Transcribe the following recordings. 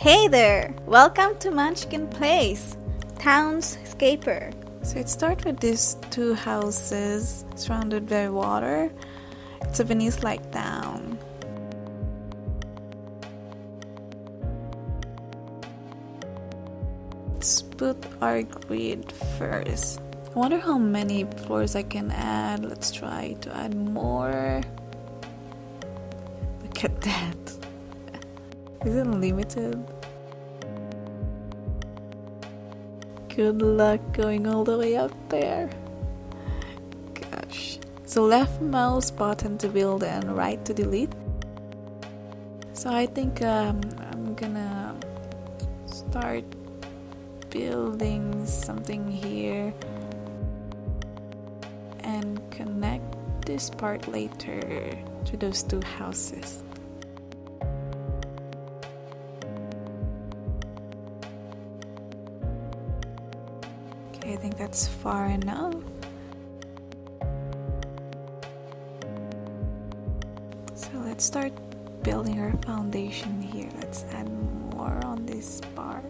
Hey there! Welcome to Munchken Plays, Townscaper. So it starts with these two houses surrounded by water. It's a Venice-like town. Let's put our grid first. I wonder how many floors I can add. Let's try to add more. Look at that. Is it unlimited? Good luck going all the way up there. Gosh. So left mouse button to build and right to delete. So I think um, I'm gonna start building something here and connect this part later to those two houses. I think that's far enough. So let's start building our foundation here. Let's add more on this part.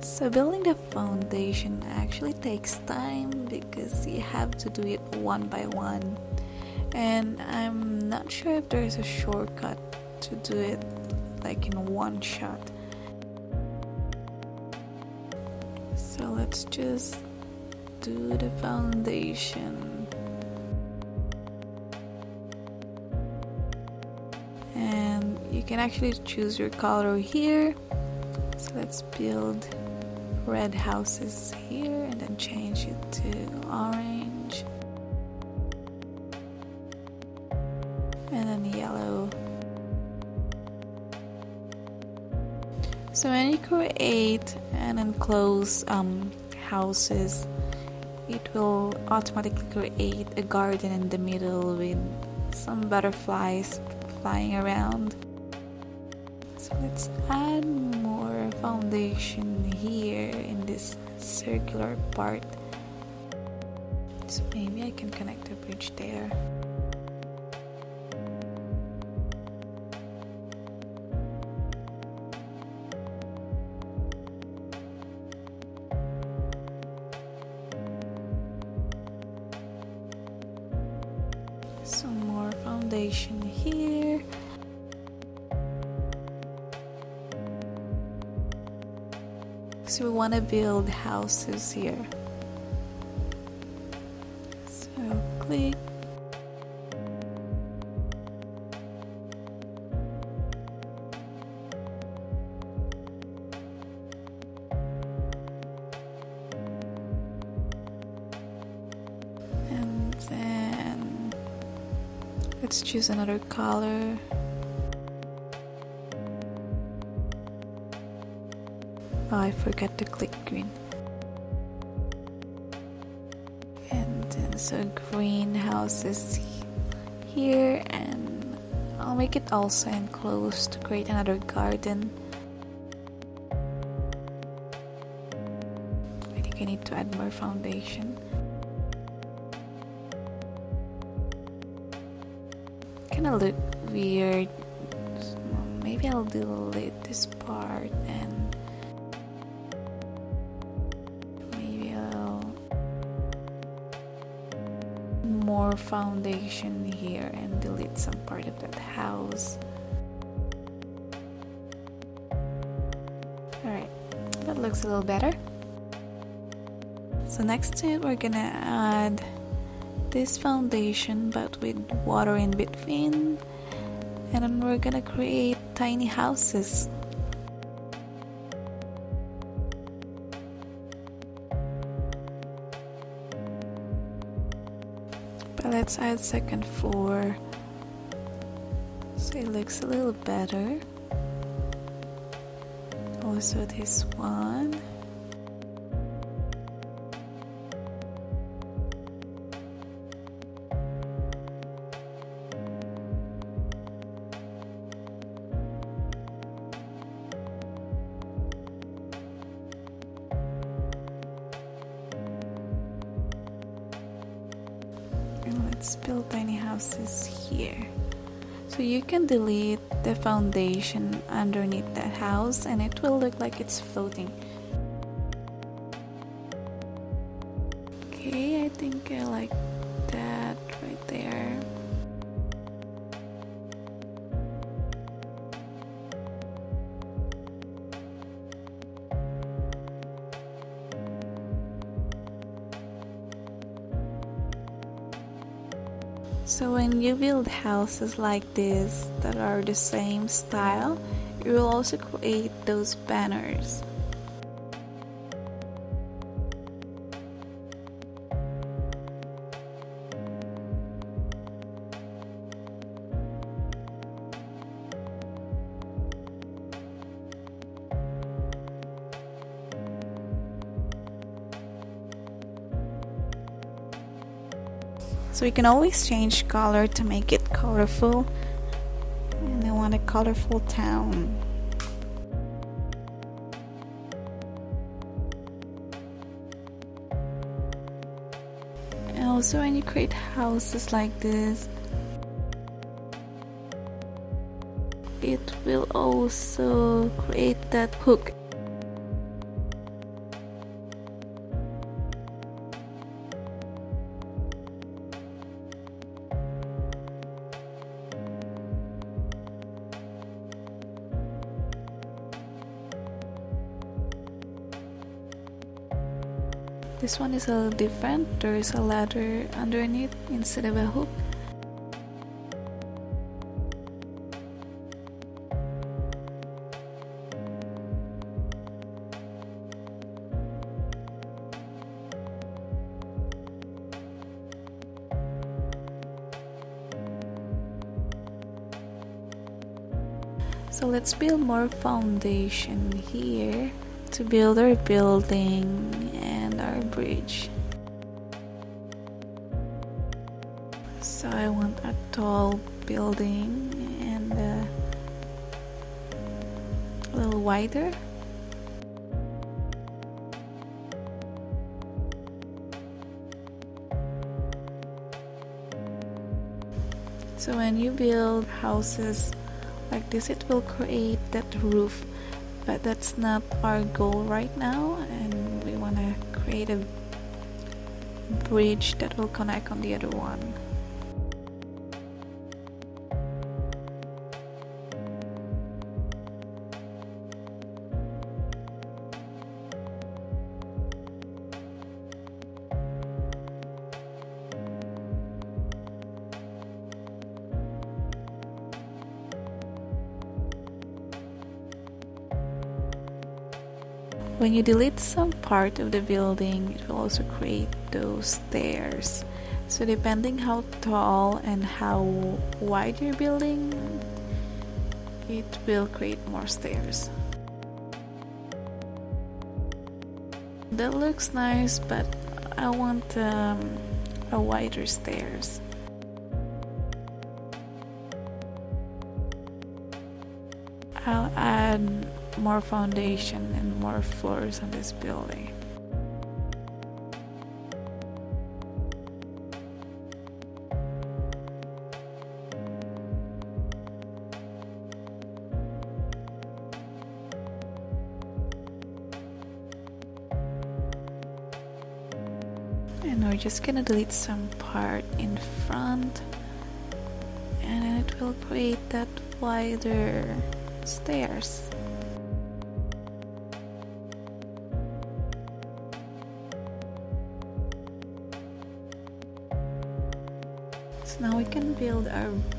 So building the foundation actually takes time because you have to do it one by one. And I'm not sure if there's a shortcut to do it like in one shot. So let's just do the foundation. And you can actually choose your color here. So let's build red houses here and then change it to orange. Create and enclose um, houses, it will automatically create a garden in the middle with some butterflies flying around. So let's add more foundation here in this circular part. So maybe I can connect a bridge there. Some more foundation here. So we want to build houses here. Let's choose another color. Oh, I forgot to click green. And so greenhouses here, and I'll make it also enclosed to create another garden. I think I need to add more foundation. Kinda look weird. Maybe I'll delete this part and maybe I'll more foundation here and delete some part of that house. Alright, that looks a little better. So next to it we're gonna add this foundation but with water in between and then we're gonna create tiny houses. But let's add second floor so it looks a little better. Also this one. Let's build tiny houses here. So you can delete the foundation underneath that house and it will look like it's floating. So when you build houses like this that are the same style, you will also create those banners. So you can always change color to make it colorful. And I want a colorful town. And also when you create houses like this, it will also create that hook This one is a little different. There is a ladder underneath instead of a hook. So let's build more foundation here to build our building So I want a tall building and uh, a little wider. So when you build houses like this, it will create that roof but that's not our goal right now and create a bridge that will connect on the other one When you delete some part of the building, it will also create those stairs. So depending how tall and how wide your building, it will create more stairs. That looks nice, but I want um, a wider stairs. I'll add more foundation and more floors on this building. And we're just gonna delete some part in front and it will create that wider stairs.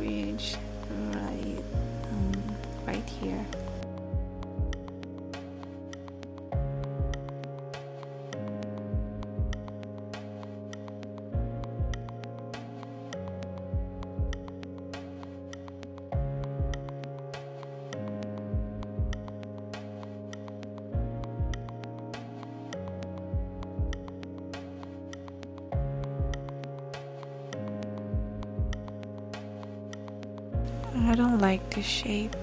Our I don't like this shape.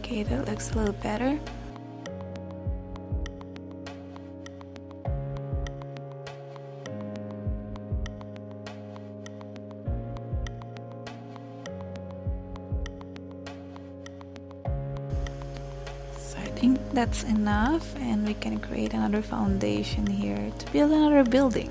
Okay, that looks a little better. Think that's enough and we can create another foundation here to build another building.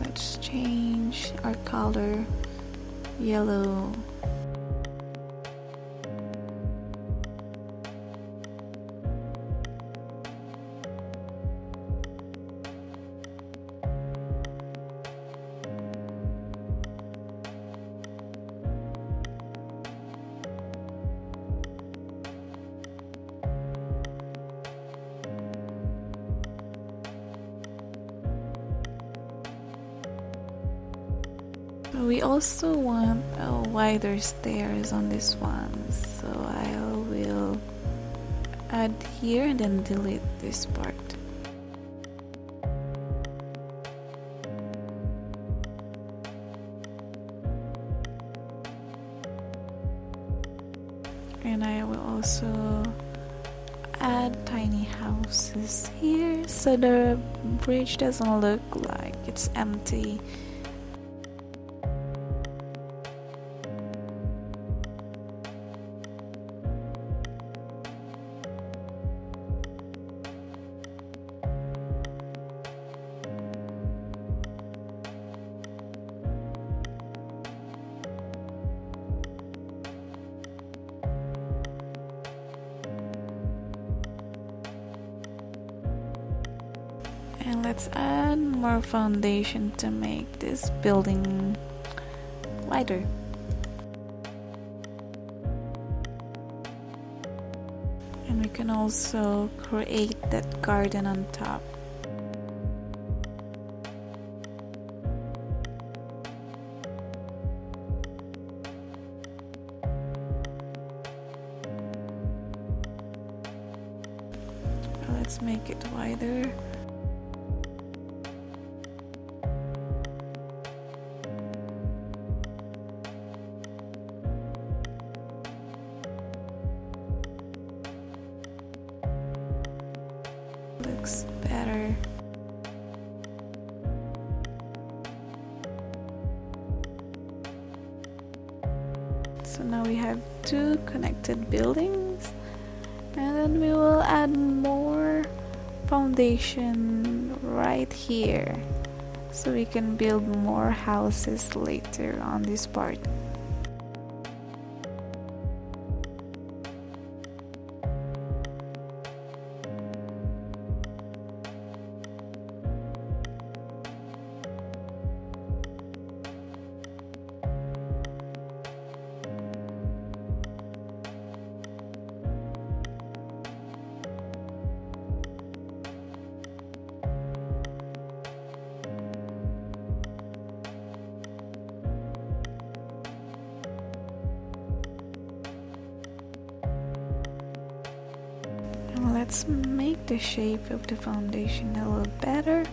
let's change our color yellow we also want a wider stairs on this one so I will add here and then delete this part. And I will also add tiny houses here so the bridge doesn't look like it's empty and let's add more foundation to make this building wider and we can also create that garden on top looks better. So now we have two connected buildings and then we will add more foundation right here so we can build more houses later on this part. Let's make the shape of the foundation a little better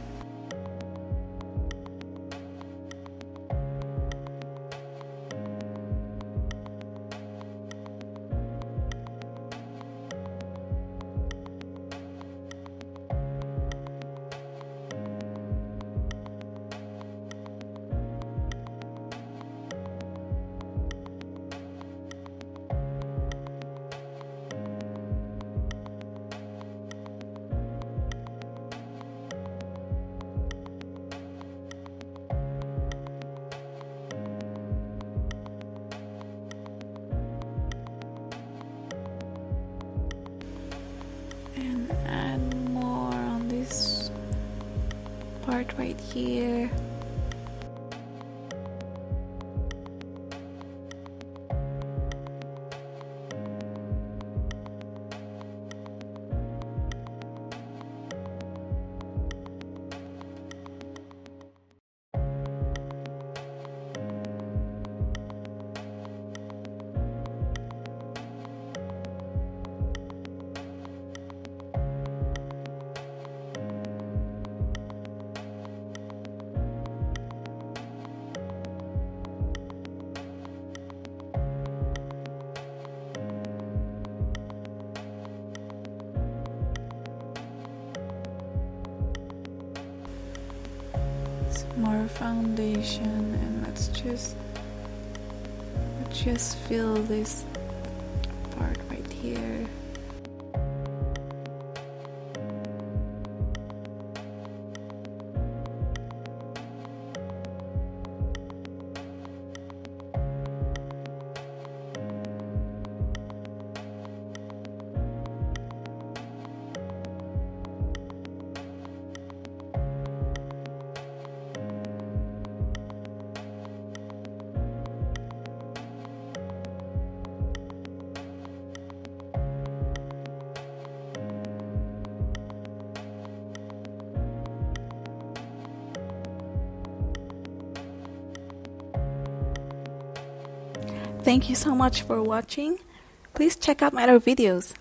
right here more foundation and let's just let's just fill this Thank you so much for watching. Please check out my other videos.